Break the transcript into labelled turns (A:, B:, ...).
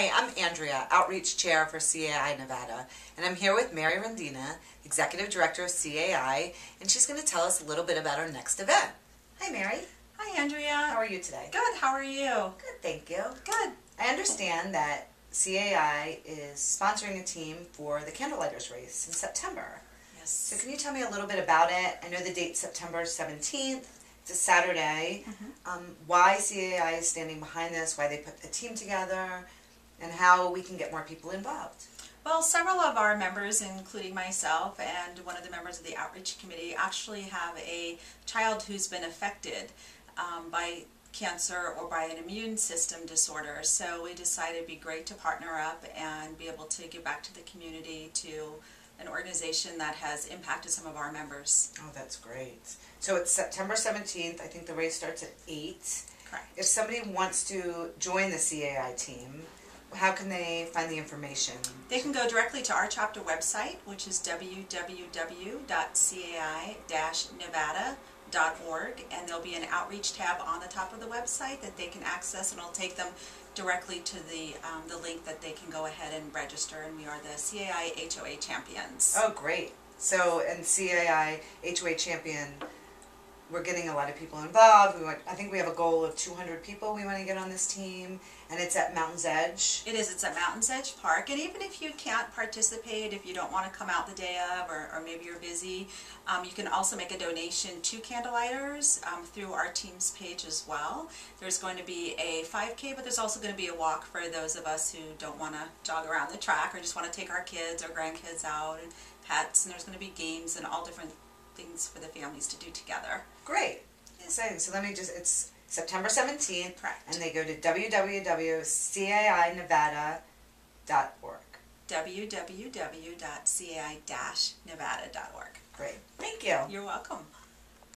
A: Hi, I'm Andrea, Outreach Chair for CAI Nevada, and I'm here with Mary Rendina, Executive Director of CAI, and she's going to tell us a little bit about our next event. Hi, Mary.
B: Hi, Andrea.
A: How are you today?
B: Good. How are you?
A: Good, thank you.
B: Good.
A: I understand that CAI is sponsoring a team for the Candlelighters race in September.
B: Yes.
A: So can you tell me a little bit about it? I know the date's September 17th. It's a Saturday. Um, why CAI is standing behind this, why they put a team together, and how we can get more people involved.
B: Well, several of our members, including myself and one of the members of the outreach committee, actually have a child who's been affected um, by cancer or by an immune system disorder. So we decided it'd be great to partner up and be able to give back to the community to an organization that has impacted some of our members.
A: Oh, that's great. So it's September 17th. I think the race starts at 8.
B: Correct.
A: If somebody wants to join the CAI team, how can they find the information?
B: They can go directly to our chapter website, which is www.cai-nevada.org, and there'll be an outreach tab on the top of the website that they can access, and it'll take them directly to the um, the link that they can go ahead and register. And we are the CAI HOA champions.
A: Oh, great. So, and CAI HOA champion, we're getting a lot of people involved. We want, I think we have a goal of 200 people we want to get on this team, and it's at Mountain's Edge.
B: It is. It's at Mountain's Edge Park, and even if you can't participate, if you don't want to come out the day of, or, or maybe you're busy, um, you can also make a donation to Candlelighters um, through our team's page as well. There's going to be a 5K, but there's also going to be a walk for those of us who don't want to jog around the track or just want to take our kids or grandkids out and pets. And there's going to be games and all different things for the families to do together.
A: Great. Exciting. So let me just, it's September 17th.
B: Correct.
A: And they go to www.cainevada.org.
B: www.cai-nevada.org.
A: Great. Thank you.
B: You're welcome.